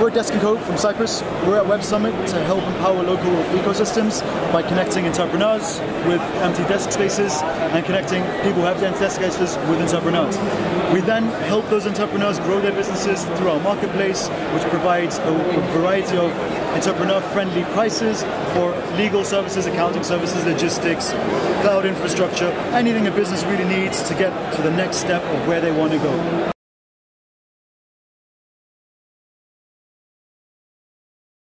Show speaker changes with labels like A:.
A: We're Desk & Co from Cyprus. We're at Web Summit to help empower local ecosystems by connecting entrepreneurs with empty desk spaces and connecting people who have empty desk spaces with entrepreneurs. We then help those entrepreneurs grow their businesses through our marketplace, which provides a variety of entrepreneur-friendly prices for legal services, accounting services, logistics, cloud infrastructure, anything a business really needs to get to the next step of where they want to go.